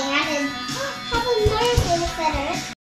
have a Mother's Day